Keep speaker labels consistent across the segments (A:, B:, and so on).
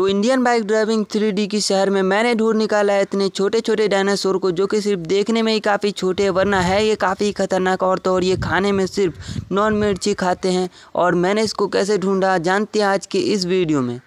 A: तो Indian bike driving three की शहर में मैंने ढूंढ निकाला है इतने छोटे छोटे डायनासोर को, जो कि सिर्फ़ देखने में ही काफ़ी छोटे वरना है ये काफ़ी खतरनाक और तो और ये खाने में सिर्फ़ नॉन मिर्ची खाते हैं। और मैंने इसको कैसे ढूंढा, जानते हैं आज के इस वीडियो में।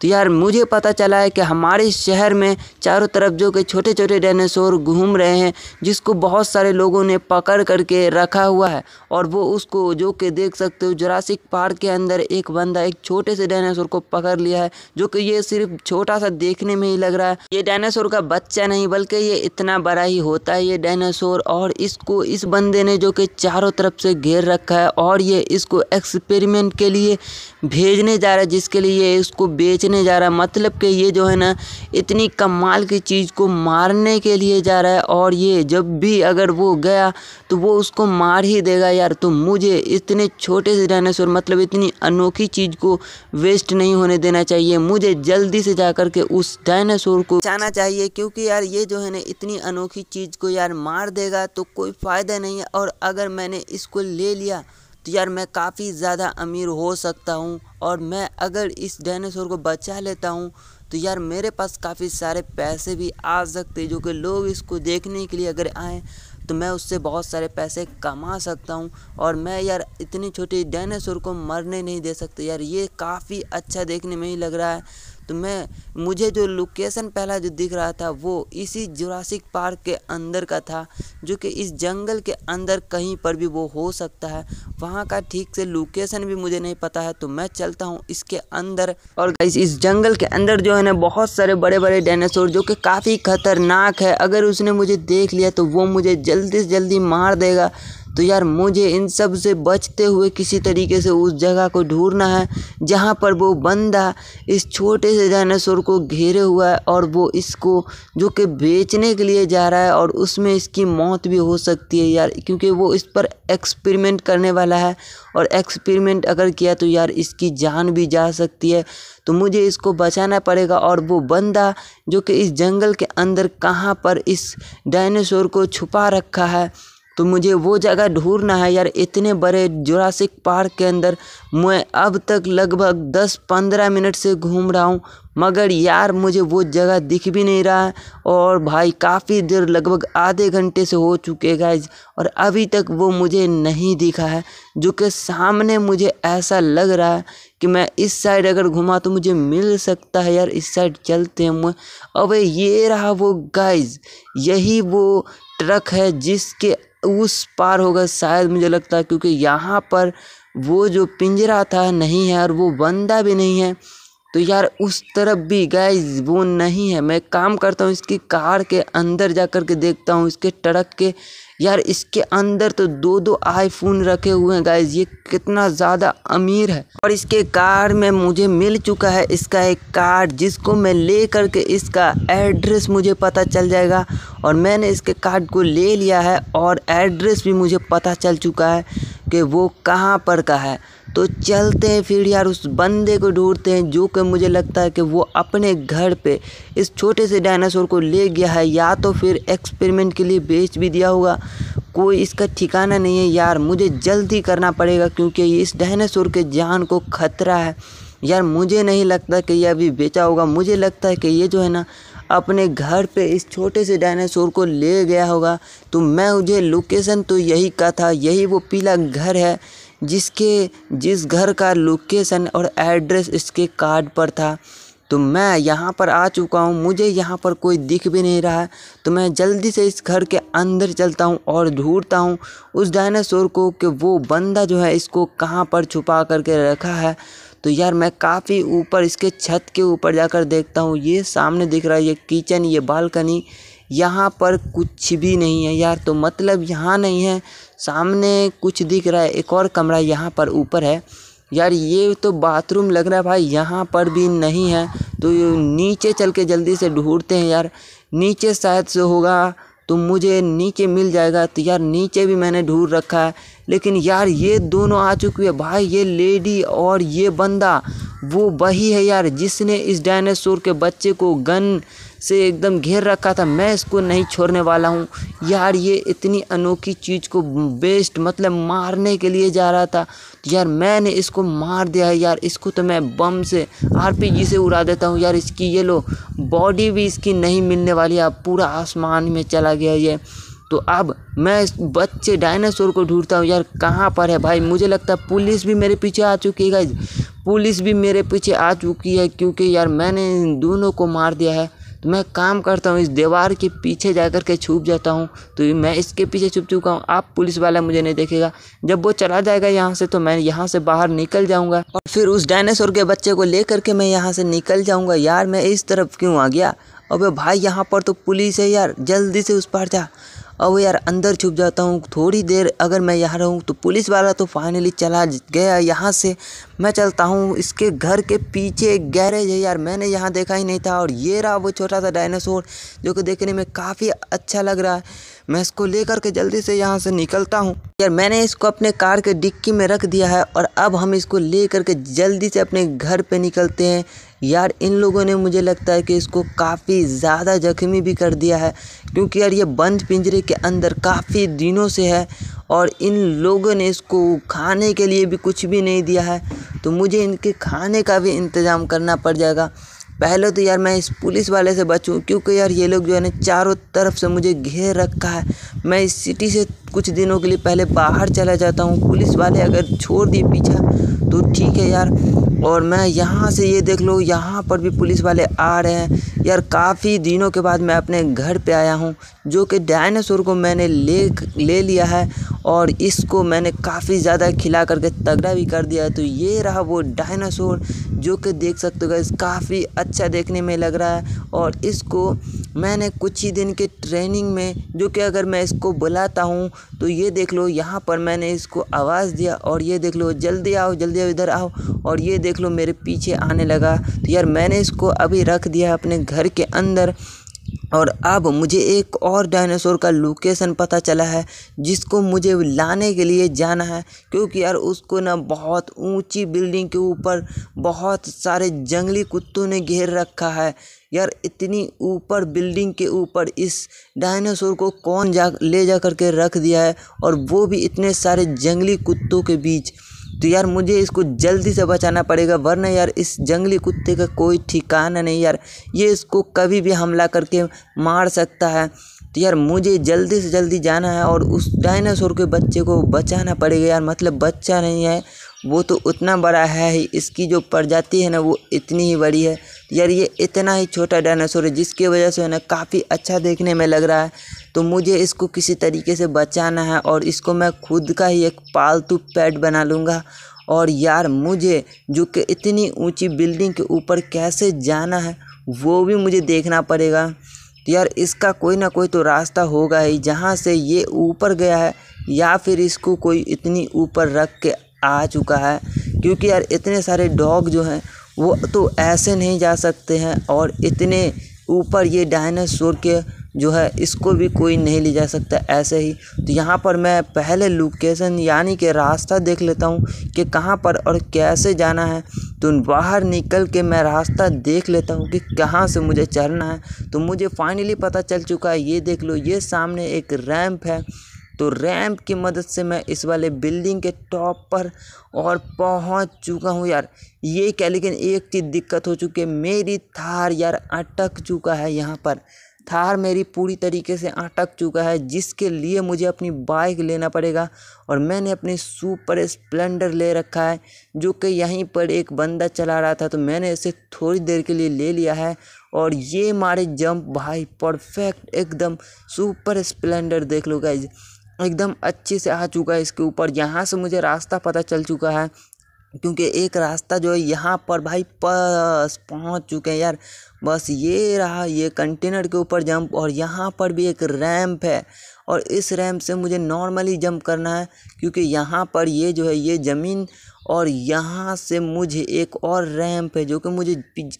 A: तो यार मुझे पता चला है कि हमारे शहर में चारों तरफ़ जो कि छोटे छोटे डायनासोर घूम रहे हैं, जिसको बहुत सारे लोगों ने पकड़ करके रखा हुआ है। और वो उसको जो कि देख सकते हो, जुरासिक पार्क के अंदर एक बंदा, एक छोटे से डायनासोर को पकड़ लिया है, जो कि ये सिर्फ़ छोटा सा देखने में ही लग रहा है। ये डायनासोर का बच्चा नहीं, बल्कि ये इतना बड़ा ही होता है ये डायनासोर। और इसको, इस बंदे ने जो कि चारों तरफ़ से घेर रखा है, और ये इसको एक्सपेरिमेंट के लिए भेजने जा रहा है, जिसके लिए इसको बेच बेचने जा रहा है। मतलब कि ये जो है ना, इतनी कमाल की चीज़ को मारने के लिए जा रहा है और ये जब भी अगर वो गया तो वो उसको मार ही देगा यार। तो मुझे इतने छोटे से डायनासोर मतलब इतनी अनोखी चीज़ को वेस्ट नहीं होने देना चाहिए। मुझे जल्दी से जा के उस डायनासोर को बचाना चाहिए, क्योंकि यार ये जो है ना, इतनी अनोखी चीज़ को यार मार देगा तो कोई फ़ायदा नहीं है। और अगर मैंने इसको ले लिया तो यार मैं काफ़ी ज़्यादा अमीर हो सकता हूँ और मैं अगर इस डायनासोर को बचा लेता हूँ तो यार मेरे पास काफ़ी सारे पैसे भी आ सकते जो कि लोग इसको देखने के लिए अगर आएँ तो मैं उससे बहुत सारे पैसे कमा सकता हूँ। और मैं यार इतनी छोटी डायनासोर को मरने नहीं दे सकते। यार ये काफ़ी अच्छा देखने में ही लग रहा है। तो मैं, मुझे जो लोकेशन पहला जो दिख रहा था, वो इसी जुरासिक पार्क के अंदर का था, जो कि इस जंगल के अंदर कहीं पर भी वो हो सकता है। वहाँ का ठीक से लोकेशन भी मुझे नहीं पता है तो मैं चलता हूँ इसके अंदर। और इस इस जंगल के अंदर जो है ना, बहुत सारे बड़े बड़े डायनासोर जो कि काफ़ी खतरनाक है। अगर उसने मुझे देख लिया तो वो मुझे जल्दी से जल्दी मार देगा। तो यार मुझे इन सबसे बचते हुए किसी तरीके से उस जगह को ढूंढना है, जहाँ पर वो बंदा इस छोटे से डायनासोर को घेरे हुआ है और वो इसको, जो कि बेचने के लिए जा रहा है और उसमें इसकी मौत भी हो सकती है यार, क्योंकि वो इस पर एक्सपेरिमेंट करने वाला है और एक्सपेरिमेंट अगर किया तो यार इसकी जान भी जा सकती है। तो मुझे इसको बचाना पड़ेगा और वो बंदा, जो कि इस जंगल के अंदर कहाँ पर इस डायनासोर को छुपा रखा है तो मुझे वो जगह ढूंढना है यार, इतने बड़े जुरासिक पार्क के अंदर मैं अब तक लगभग दस पंद्रह मिनट से घूम रहा हूँ, मगर यार मुझे वो जगह दिख भी नहीं रहा है और भाई काफ़ी देर लगभग आधे घंटे से हो चुके गाइज़ और अभी तक वो मुझे नहीं दिखा है, जो कि सामने मुझे ऐसा लग रहा है कि मैं इस साइड अगर घुमा तो मुझे मिल सकता है यार, इस साइड चलते हैं मैं अबे ये रहा वो गाइज़ यही वो ट्रक है जिसके उस पार होगा शायद मुझे लगता है, क्योंकि यहाँ पर वो जो पिंजरा था नहीं है और वो बंदा भी नहीं है। तो यार उस तरफ़ भी गाइज़ वो नहीं है। मैं काम करता हूँ, इसकी कार के अंदर जा कर के देखता हूँ, इसके ट्रक के यार इसके अंदर तो दो दो आईफोन रखे हुए हैं गाइज़ ये कितना ज़्यादा अमीर है। और इसके कार में मुझे मिल चुका है, इसका एक कार्ड जिसको मैं ले करके इसका एड्रेस मुझे पता चल जाएगा। और मैंने इसके कार्ड को ले लिया है और एड्रेस भी मुझे पता चल चुका है कि वो कहाँ पर का है। तो चलते हैं फिर यार, उस बंदे को ढूंढते हैं जो कि मुझे लगता है कि वो अपने घर पे इस छोटे से डायनासोर को ले गया है या तो फिर एक्सपेरिमेंट के लिए बेच भी दिया होगा। कोई इसका ठिकाना नहीं है। यार, मुझे जल्दी करना पड़ेगा क्योंकि इस डायनासोर के जान को खतरा है। यार, मुझे नहीं लगता कि ये अभी बेचा होगा। मुझे लगता है कि ये जो है ना, अपने घर पे इस छोटे से डायनासोर को ले गया होगा। तो मैं मुझे लोकेशन तो यही का था, यही वो पीला घर है जिसके, जिस घर का लोकेशन और एड्रेस इसके कार्ड पर था। तो मैं यहाँ पर आ चुका हूँ, मुझे यहाँ पर कोई दिख भी नहीं रहा। है तो मैं जल्दी से इस घर के अंदर चलता हूँ और ढूंढता हूँ उस डायनासोर को कि वो बंदा जो है इसको कहाँ पर छुपा करके रखा है। तो यार मैं काफ़ी ऊपर इसके छत के ऊपर जाकर देखता हूँ, ये सामने दिख रहा है, ये किचन, ये बालकनी, यहाँ पर कुछ भी नहीं है यार। तो मतलब यहाँ नहीं है, सामने कुछ दिख रहा है, एक और कमरा यहाँ पर ऊपर है। यार ये तो बाथरूम लग रहा है भाई, यहाँ पर भी नहीं है। तो नीचे चल के जल्दी से ढूंढते हैं यार। नीचे शायद से होगा तो मुझे नीचे मिल जाएगा। तो यार नीचे भी मैंने ढूंढ रखा है। लेकिन यार ये दोनों आ चुकी है भाई, ये लेडी और ये बंदा। वो वही है यार जिसने इस डायनासोर के बच्चे को गन से एकदम घेर रखा था। मैं इसको नहीं छोड़ने वाला हूँ। यार ये इतनी अनोखी चीज़ को बेस्ट मतलब मारने के लिए जा रहा था। यार मैंने इसको मार दिया है यार, इसको तो मैं बम से आरपीजी से उड़ा देता हूँ यार, इसकी ये लो बॉडी भी इसकी नहीं मिलने वाली अब पूरा आसमान में चला गया ये। तो अब मैं इस बच्चे डायनासोर को ढूंढता हूँ यार, कहाँ पर है भाई? मुझे लगता है पुलिस भी मेरे पीछे आ चुकी है गाइज़ पुलिस भी मेरे पीछे आ चुकी है, क्योंकि यार मैंने इन दोनों को मार दिया है। तो मैं काम करता हूँ, इस दीवार के पीछे जा कर के छुप जाता हूँ तो मैं इसके पीछे छुप चुका हूँ। आप पुलिस वाला मुझे नहीं देखेगा। जब वो चला जाएगा यहाँ से तो मैं यहाँ से बाहर निकल जाऊँगा। और फिर उस डायनासोर के बच्चे को ले करके मैं यहाँ से निकल जाऊँगा। यार, मैं इस तरफ़ क्यों आ गया? अबे भाई, यहाँ पर तो पुलिस है यार। जल्दी से उस पार जा। अब यार अंदर छुप जाता हूँ, थोड़ी देर अगर मैं यहाँ रहूँ तो पुलिस वाला तो फाइनली चला गया यहाँ से। मैं चलता हूँ, इसके घर के पीछे एक गैरेज है यार, मैंने यहाँ देखा ही नहीं था और ये रहा वो छोटा सा डायनासोर जो कि देखने में काफ़ी अच्छा लग रहा है। मैं इसको लेकर के जल्दी से यहाँ से निकलता हूँ। यार मैंने इसको अपने कार के डिक्की में रख दिया है और अब हम इसको ले करके जल्दी से अपने घर पे निकलते हैं। यार, इन लोगों ने मुझे लगता है कि इसको काफ़ी ज़्यादा ज़ख्मी भी कर दिया है, क्योंकि यार ये बंद पिंजरे के अंदर काफ़ी दिनों से है और इन लोगों ने इसको खाने के लिए भी कुछ भी नहीं दिया है। तो मुझे इनके खाने का भी इंतज़ाम करना पड़ जाएगा। पहले तो यार मैं इस पुलिस वाले से बचूं, क्योंकि यार ये लोग जो है ना, चारों तरफ़ से मुझे घेर रखा है। मैं इस सिटी से कुछ दिनों के लिए पहले बाहर चला जाता हूँ। पुलिस वाले अगर छोड़ दिए पीछा तो ठीक है यार। और मैं यहाँ से ये देख लो, यहाँ पर भी पुलिस वाले आ रहे हैं। यार काफ़ी दिनों के बाद मैं अपने घर पे आया हूँ, जो कि डायनासोर को मैंने ले ले लिया है, और इसको मैंने काफ़ी ज़्यादा खिला करके तगड़ा भी कर दिया है। तो ये रहा वो डायनासोर जो कि देख सकते हो इस काफ़ी अच्छा देखने में लग रहा है। और इसको मैंने कुछ ही दिन के ट्रेनिंग में, जो कि अगर मैं इसको बुलाता हूँ तो ये देख लो, यहाँ पर मैंने इसको आवाज़ दिया और ये देख लो, जल्दी आओ जल्दी आओ, इधर आओ। और ये देख लो, मेरे पीछे आने लगा। तो यार मैंने इसको अभी रख दिया अपने घर के अंदर। और अब मुझे एक और डायनासोर का लोकेशन पता चला है, जिसको मुझे लाने के लिए जाना है, क्योंकि यार उसको ना बहुत ऊँची बिल्डिंग के ऊपर बहुत सारे जंगली कुत्तों ने घेर रखा है। यार इतनी ऊपर बिल्डिंग के ऊपर इस डायनासोर को कौन जा, ले जा कर के रख दिया है? और वो भी इतने सारे जंगली कुत्तों के बीच। तो यार मुझे इसको जल्दी से बचाना पड़ेगा, वरना यार इस जंगली कुत्ते का कोई ठिकाना नहीं यार। ये इसको कभी भी हमला करके मार सकता है। तो यार मुझे जल्दी से जल्दी जाना है और उस डायनासोर के बच्चे को बचाना पड़ेगा यार। मतलब बच्चा नहीं है वो तो उतना बड़ा है ही, इसकी जो प्रजाति है ना वो इतनी ही बड़ी है। यार ये इतना ही छोटा डायनासोर है, जिसकी वजह से है ना काफ़ी अच्छा देखने में लग रहा है। तो मुझे इसको किसी तरीके से बचाना है और इसको मैं खुद का ही एक पालतू पेट बना लूँगा। और यार मुझे, जो कि इतनी ऊँची बिल्डिंग के ऊपर कैसे जाना है, वो भी मुझे देखना पड़ेगा। तो यार इसका कोई ना कोई तो रास्ता होगा ही, जहाँ से ये ऊपर गया है या फिर इसको कोई इतनी ऊपर रख के आ चुका है। क्योंकि यार इतने सारे डॉग जो हैं, वो तो ऐसे नहीं जा सकते हैं और इतने ऊपर ये डायनासोर के जो है, इसको भी कोई नहीं ले जा सकता ऐसे ही। तो यहाँ पर मैं पहले लोकेशन यानी कि रास्ता देख लेता हूँ कि कहाँ पर और कैसे जाना है। तो बाहर निकल के मैं रास्ता देख लेता हूँ कि कहाँ से मुझे चढ़ना है। तो मुझे फाइनली पता चल चुका है, ये देख लो, ये सामने एक रैंप है। तो रैंप की मदद से मैं इस वाले बिल्डिंग के टॉप पर और पहुँच चुका हूँ यार। ये क्या, लेकिन एक चीज़ दिक्कत हो चुकी है, मेरी थार यार अटक चुका है यहाँ पर। थार मेरी पूरी तरीके से अटक चुका है, जिसके लिए मुझे अपनी बाइक लेना पड़ेगा। और मैंने अपनी सुपर स्प्लेंडर ले रखा है, जो कि यहीं पर एक बंदा चला रहा था तो मैंने इसे थोड़ी देर के लिए ले लिया है। और ये मारे जंप भाई, परफेक्ट एकदम सुपर स्प्लेंडर देख लो गाइज़ एकदम अच्छे से आ चुका है इसके ऊपर। यहाँ से मुझे रास्ता पता चल चुका है, क्योंकि एक रास्ता जो है यहाँ पर भाई बस पहुँच चुके हैं यार। बस ये रहा, ये कंटेनर के ऊपर जंप और यहाँ पर भी एक रैंप है। और इस रैंप से मुझे नॉर्मली जंप करना है, क्योंकि यहाँ पर ये जो है, ये ज़मीन और यहाँ से मुझे एक और रैंप है जो कि मुझे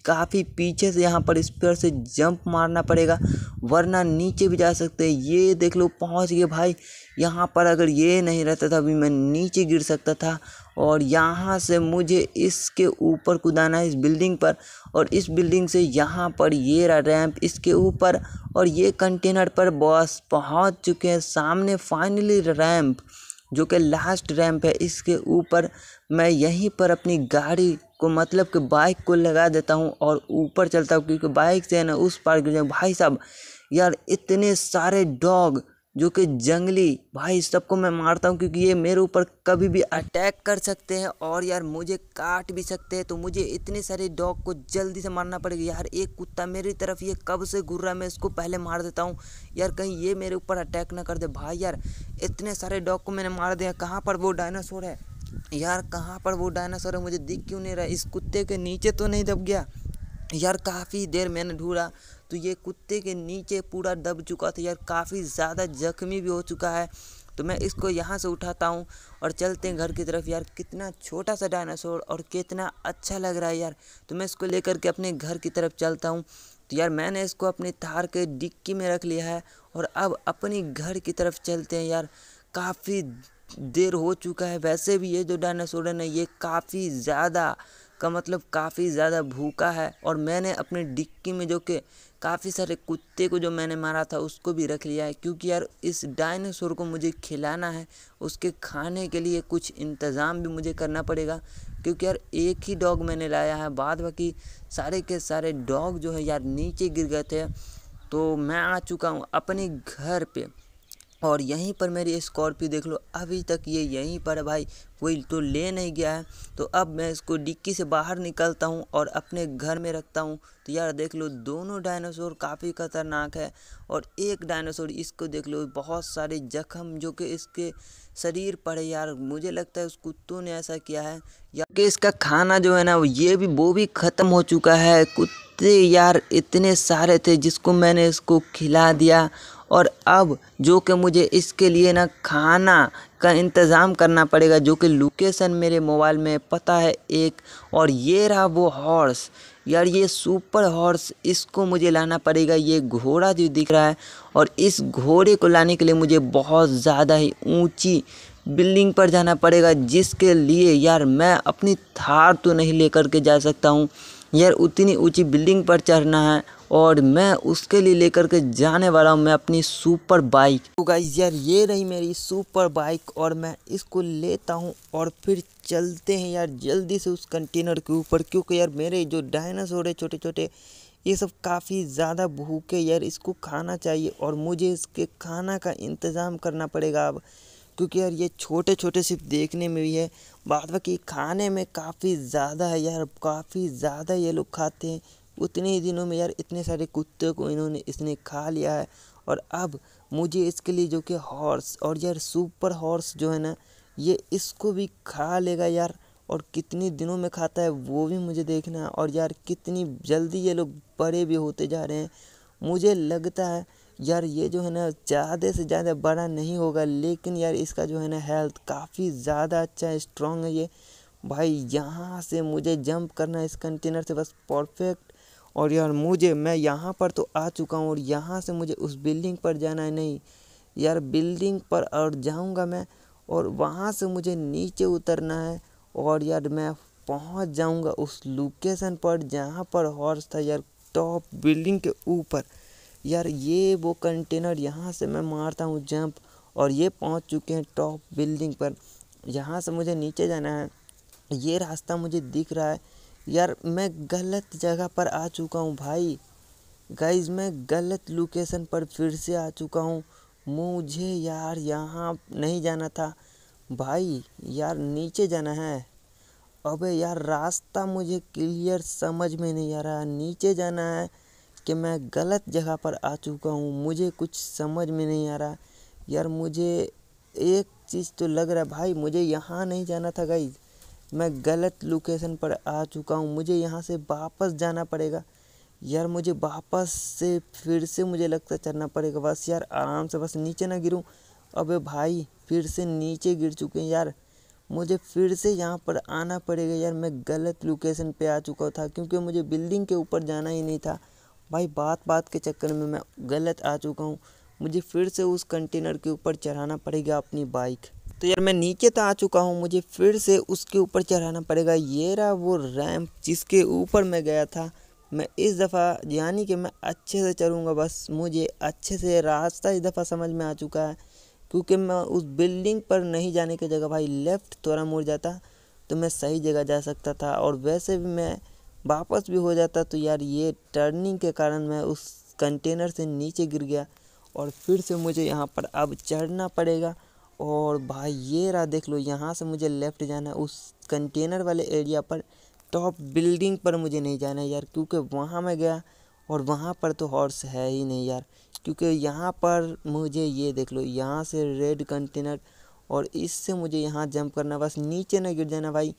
A: काफ़ी पीछे से यहाँ पर इस से जंप मारना पड़ेगा, वरना नीचे भी जा सकते हैं। ये देख लो, पहुँच गए भाई। यहाँ पर अगर ये नहीं रहता था, अभी मैं नीचे गिर सकता था। और यहाँ से मुझे इसके ऊपर कूदाना है, इस बिल्डिंग पर। और इस बिल्डिंग से यहाँ पर ये रहा रैंप इसके ऊपर। और ये कंटेनर पर बस पहुँच चुके हैं। सामने फाइनली रैंप जो कि लास्ट रैंप है, इसके ऊपर मैं यहीं पर अपनी गाड़ी को मतलब कि बाइक को लगा देता हूँ और ऊपर चलता हूँ, क्योंकि बाइक से है ना, उस पार भाई साहब, यार इतने सारे डॉग जो कि जंगली, भाई सबको मैं मारता हूँ क्योंकि ये मेरे ऊपर कभी भी अटैक कर सकते हैं और यार मुझे काट भी सकते हैं। तो मुझे इतने सारे डॉग को जल्दी से मारना पड़ेगा। यार, एक कुत्ता मेरी तरफ़, ये कब से घूर रहा है, मैं इसको पहले मार देता हूँ। यार, कहीं ये मेरे ऊपर अटैक ना कर दे। भाई, यार, इतने सारे डॉग को मैंने मार दिया। कहाँ पर वो डायनासोर है? यार, कहाँ पर वो डायनासोर है? मुझे दिख क्यों नहीं रहा। इस कुत्ते के नीचे तो नहीं दब गया। यार, काफ़ी देर मैंने ढूंढा। तो ये कुत्ते के नीचे पूरा दब चुका था यार, काफ़ी ज़्यादा जख्मी भी हो चुका है। तो मैं इसको यहाँ से उठाता हूँ और चलते हैं घर की तरफ़। यार कितना छोटा सा डायनासोर और कितना अच्छा लग रहा है यार। तो मैं इसको लेकर के अपने घर की तरफ़ चलता हूँ। तो यार मैंने इसको अपने थार के डिक्की में रख लिया है और अब अपनी घर की तरफ़ चलते हैं यार। काफ़ी देर हो चुका है, वैसे भी ये जो डायनासोर है ना, ये काफ़ी ज़्यादा का मतलब काफ़ी ज़्यादा भूखा है। और मैंने अपने डिक्की में जो कि काफ़ी सारे कुत्ते को जो मैंने मारा था उसको भी रख लिया है, क्योंकि यार इस डायनासोर को मुझे खिलाना है, उसके खाने के लिए कुछ इंतज़ाम भी मुझे करना पड़ेगा, क्योंकि यार एक ही डॉग मैंने लाया है, बाद बाकी सारे के सारे डॉग जो है यार नीचे गिर गए थे तो मैं आ चुका हूँ अपने घर पे। और यहीं पर मेरी स्कॉर्पियो देख लो, अभी तक ये यहीं पर है भाई, कोई तो ले नहीं गया है। तो अब मैं इसको डिक्की से बाहर निकलता हूँ और अपने घर में रखता हूँ। तो यार देख लो, दोनों डायनासोर काफ़ी ख़तरनाक है और एक डायनासोर इसको देख लो, बहुत सारे जख्म जो कि इसके शरीर पर है यार। मुझे लगता है उस कुत्तों ने ऐसा किया है। या कि इसका खाना जो है ना, ये भी, वो भी ख़त्म हो चुका है। कुत्ते यार इतने सारे थे जिसको मैंने इसको खिला दिया और अब जो कि मुझे इसके लिए ना खाना का इंतज़ाम करना पड़ेगा, जो कि लोकेशन मेरे मोबाइल में पता है एक, और ये रहा वो हॉर्स यार ये सुपर हॉर्स इसको मुझे लाना पड़ेगा, ये घोड़ा जो दिख रहा है, और इस घोड़े को लाने के लिए मुझे बहुत ज़्यादा ही ऊँची बिल्डिंग पर जाना पड़ेगा, जिसके लिए यार मैं अपनी थार तो नहीं लेकर के जा सकता हूँ। यार उतनी ऊँची बिल्डिंग पर चढ़ना है और मैं उसके लिए लेकर के जाने वाला हूँ, मैं अपनी सुपर बाइक। तो गाइज़ यार ये रही मेरी सुपर बाइक और मैं इसको लेता हूँ और फिर चलते हैं यार जल्दी से उस कंटेनर के ऊपर, क्योंकि यार मेरे जो डायनासोर है छोटे छोटे ये सब काफ़ी ज़्यादा भूखे यार इसको खाना चाहिए और मुझे इसके खाना का इंतज़ाम करना पड़ेगा अब। क्योंकि यार ये छोटे छोटे सिर्फ़ देखने में भी है। बाद बाकी खाने में काफ़ी ज़्यादा है यार, काफ़ी ज़्यादा ये लोग खाते हैं। उतने ही दिनों में यार इतने सारे कुत्ते को इन्होंने, इसने खा लिया है। और अब मुझे इसके लिए जो कि हॉर्स और यार सुपर हॉर्स जो है ना, ये इसको भी खा लेगा यार। और कितने दिनों में खाता है वो भी मुझे देखना। है और यार कितनी जल्दी ये लोग बड़े भी होते जा रहे हैं। मुझे लगता है यार ये जो है ना, ज़्यादा से ज़्यादा बड़ा नहीं होगा, लेकिन यार इसका जो है ना हेल्थ काफ़ी ज़्यादा अच्छा है स्ट्रॉन्ग है ये। भाई यहाँ से मुझे जंप करना है इस कंटेनर से बस परफेक्ट और यार मुझे, मैं यहाँ पर तो आ चुका हूँ और यहाँ से मुझे उस बिल्डिंग पर जाना है, नहीं। यार बिल्डिंग पर और जाऊँगा मैं और वहाँ से मुझे नीचे उतरना है और यार मैं पहुँच जाऊँगा उस लोकेशन पर जहाँ पर हॉर्स था यार टॉप बिल्डिंग के ऊपर। यार ये वो कंटेनर यहाँ से मैं मारता हूँ जंप और ये पहुँच चुके हैं टॉप बिल्डिंग पर। यहाँ से मुझे नीचे जाना है। ये रास्ता मुझे दिख रहा है। यार मैं गलत जगह पर आ चुका हूँ भाई। गाइज़ मैं गलत लोकेशन पर फिर से आ चुका हूँ। मुझे यार यहाँ नहीं जाना था। भाई, यार नीचे जाना है। अबे यार रास्ता मुझे क्लियर समझ में नहीं आ रहा। नीचे जाना है। कि मैं गलत जगह पर आ चुका हूँ। मुझे कुछ समझ में नहीं आ रहा। यार, मुझे एक चीज़ तो लग रहा है, भाई, मुझे यहाँ नहीं जाना था गाइज़ मैं गलत लोकेशन पर आ चुका हूँ। मुझे यहाँ से वापस जाना पड़ेगा। यार, मुझे वापस से फिर से मुझे लगता चलना पड़ेगा। बस यार, आराम से बस नीचे ना गिरूँ। अबे भाई, फिर से नीचे गिर चुके हैं यार। मुझे फिर से यहाँ पर आना पड़ेगा। यार, मैं गलत लोकेशन पे आ चुका था, क्योंकि मुझे बिल्डिंग के ऊपर जाना ही नहीं था। भाई, बात बात के चक्कर में मैं गलत आ चुका हूँ। मुझे फिर से उस कंटेनर के ऊपर चढ़ाना पड़ेगा अपनी बाइक। तो यार, मैं नीचे तो आ चुका हूँ। मुझे फिर से उसके ऊपर चढ़ाना पड़ेगा। ये रहा वो रैम्प जिसके ऊपर मैं गया था। मैं इस दफ़ा, यानी कि मैं अच्छे से चलूँगा बस। मुझे अच्छे से रास्ता इस दफ़ा समझ में आ चुका है।
B: क्योंकि मैं उस बिल्डिंग पर नहीं जाने की जगह, भाई लेफ़्ट थोड़ा मुड़ जाता। तो मैं सही जगह जा सकता था। और वैसे भी मैं वापस भी हो जाता तो यार ये टर्निंग के कारण मैं उस कंटेनर से नीचे गिर गया और फिर से मुझे यहाँ पर अब चढ़ना पड़ेगा। और भाई ये रहा देख लो, यहाँ से मुझे लेफ़्ट जाना है। उस कंटेनर वाले एरिया पर टॉप बिल्डिंग पर मुझे नहीं जाना है यार, क्योंकि वहाँ मैं गया और वहाँ पर तो हॉर्स है ही नहीं यार। क्योंकि यहाँ पर मुझे ये देख लो, यहाँ से रेड कंटेनर और इससे मुझे यहाँ जंप करना, बस नीचे ना गिर जाना भाई।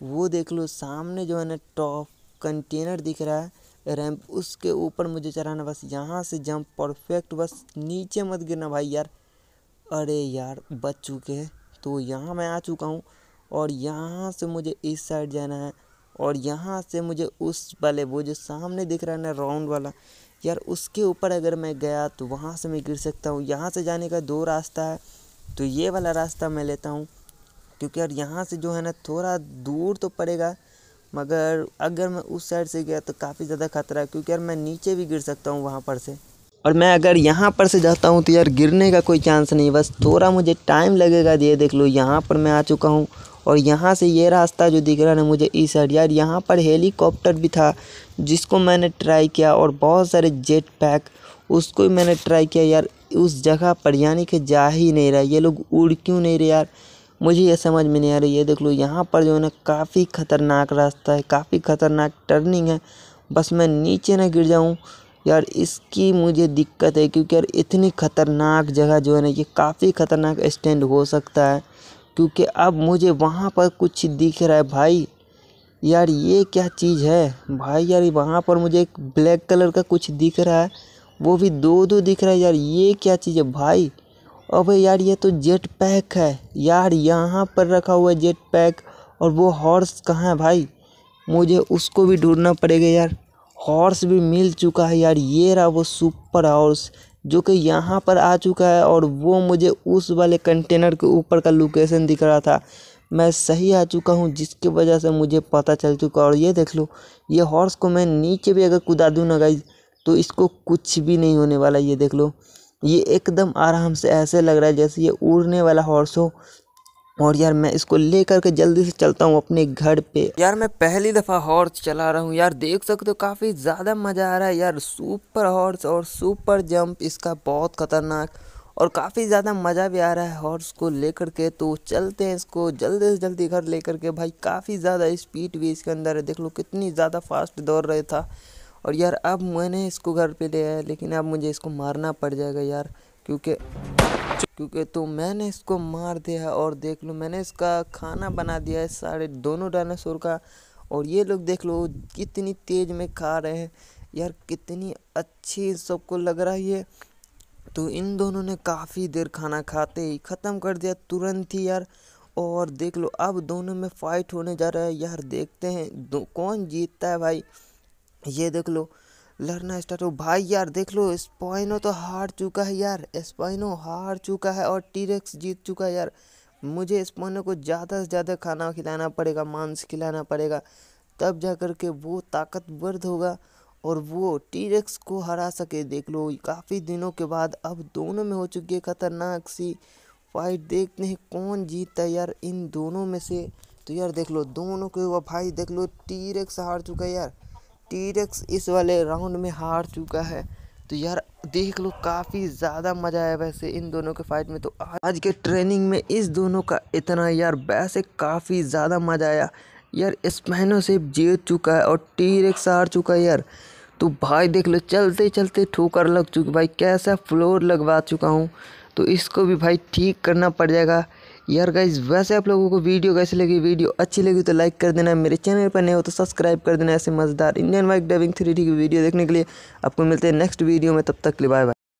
B: वो देख लो, सामने जो है ना टॉप कंटेनर दिख रहा है रैंप उसके ऊपर मुझे चढ़ाना, बस यहाँ से जंप परफेक्ट बस नीचे मत गिरना भाई यार। अरे यार, बच चुके हैं तो यहाँ मैं आ चुका हूँ और यहाँ से मुझे इस साइड जाना है और यहाँ से मुझे उस वाले, वो जो सामने दिख रहा है ना राउंड वाला, यार उसके ऊपर अगर मैं गया तो वहाँ से मैं गिर सकता हूँ। यहाँ से जाने का दो रास्ता है तो ये वाला रास्ता मैं लेता हूँ, क्योंकि यार यहाँ से जो है ना थोड़ा दूर तो पड़ेगा मगर अगर मैं उस साइड से गया तो काफ़ी ज़्यादा खतरा है, क्योंकि यार मैं नीचे भी गिर सकता हूँ वहाँ पर से। और मैं अगर यहाँ पर से जाता हूँ तो यार गिरने का कोई चांस नहीं, बस थोड़ा मुझे टाइम लगेगा, ये देख लो, यहाँ पर मैं आ चुका हूँ। और यहाँ से ये रास्ता जो दिख रहा है ना मुझे इस साइड यार यहाँ पर हेलीकॉप्टर भी था, जिसको मैंने ट्राई किया और बहुत सारे जेट पैक उसको भी मैंने ट्राई किया। यार उस जगह पर यानी कि जा ही नहीं रहा, ये लोग उड़ क्यों नहीं रहे यार? मुझे ये समझ में नहीं आ रही, ये देख लो, यहाँ पर जो है ना काफ़ी ख़तरनाक रास्ता है, काफ़ी ख़तरनाक टर्निंग है। बस मैं नीचे ना गिर जाऊँ। यार इसकी मुझे दिक्कत है क्योंकि यार इतनी ख़तरनाक जगह जो है ना, ये काफ़ी ख़तरनाक स्टैंड हो सकता है। क्योंकि अब मुझे वहाँ पर कुछ दिख रहा है, भाई। यार ये क्या चीज़ है? भाई यार वहाँ पर मुझे एक ब्लैक कलर का कुछ दिख रहा है। वो भी दो दो दिख रहा है। यार ये क्या चीज़ है, भाई? अबे यार ये तो जेट पैक है। यार यहाँ पर रखा हुआ है जेट पैक। और वो हॉर्स कहाँ है भाई? मुझे उसको भी ढूंढना पड़ेगा यार। हॉर्स भी मिल चुका है यार। ये रहा वो सुपर हॉर्स जो कि यहाँ पर आ चुका है और वो मुझे उस वाले कंटेनर के ऊपर का लोकेशन दिख रहा था। मैं सही आ चुका हूँ जिसकी वजह से मुझे पता चल चुका और ये देख लो, ये हॉर्स को मैं नीचे भी अगर कुदा दूँ ना गाइज़ तो इसको कुछ भी नहीं होने वाला ये देख लो ये एकदम आराम से ऐसे लग रहा है जैसे ये उड़ने वाला हॉर्स हो। और यार मैं इसको लेकर के जल्दी से चलता हूँ अपने घर पे। यार मैं पहली दफ़ा हॉर्स चला रहा हूँ। यार देख सकते हो काफ़ी ज़्यादा मज़ा आ रहा है। यार सुपर हॉर्स और सुपर जंप इसका बहुत ख़तरनाक और काफ़ी ज़्यादा मज़ा भी आ रहा है हॉर्स को लेकर के। तो चलते हैं इसको जल्दी से जल्दी घर लेकर के। भाई काफ़ी ज़्यादा स्पीड भी इसके अंदर है। देख लो कितनी ज़्यादा फास्ट दौड़ रहे था। और यार अब मैंने इसको घर पे ले आया, लेकिन अब मुझे इसको मारना पड़ जाएगा यार, क्योंकि क्योंकि तो मैंने इसको मार दिया और देख लो मैंने इसका खाना बना दिया है सारे दोनों डायनासोर का, और ये लोग देख लो कितनी तेज़ में खा रहे हैं। यार कितनी अच्छी सबको लग रहा है ये। तो इन दोनों ने काफ़ी देर खाना खाते ही ख़त्म कर दिया तुरंत ही यार, और देख लो अब दोनों में फाइट होने जा रहा है। यार देखते हैं कौन जीतता है भाई। ये देख लो, लड़ना स्टार्ट हो। भाई यार देख लो, स्पाइनो तो हार चुका है यार। स्पाइनो हार चुका है और टीरेक्स जीत चुका है यार। मुझे स्पाइनो को ज़्यादा से ज़्यादा खाना खिलाना पड़ेगा, मांस खिलाना पड़ेगा। तब जा कर के वो ताकतवर होगा और वो टीरेक्स को हरा सके। देख लो, काफ़ी दिनों के बाद अब दोनों में हो चुकी है खतरनाक सी फाइट देखते हैं कौन जीतता है यार इन दोनों में से। तो यार देख लो, दोनों के वो भाई देख लो टीरेक्स हार चुका है यार। टीरेक्स इस वाले राउंड में हार चुका है। तो यार, देख लो, काफ़ी ज़्यादा मज़ा आया वैसे इन दोनों के फाइट में। तो आज के ट्रेनिंग में इस दोनों का इतना यार, वैसे काफ़ी ज़्यादा मज़ा आया। यार स्पैनो से जीत चुका है और टीरेक्स हार चुका है यार। तो भाई, देख लो चलते चलते ठोकर लग चुकी भाई, कैसा फ्लोर लगवा चुका हूँ। तो इसको भी भाई, ठीक करना पड़ जाएगा। यार गाइज़ वैसे आप लोगों को वीडियो कैसी लगी? वीडियो अच्छी लगी तो लाइक कर देना। मेरे चैनल पर नहीं हो तो सब्सक्राइब कर देना ऐसे मज़ेदार इंडियन बाइक ड्राइविंग थ्री की वीडियो देखने के लिए। आपको मिलते हैं नेक्स्ट वीडियो में, तब तक बाय बाय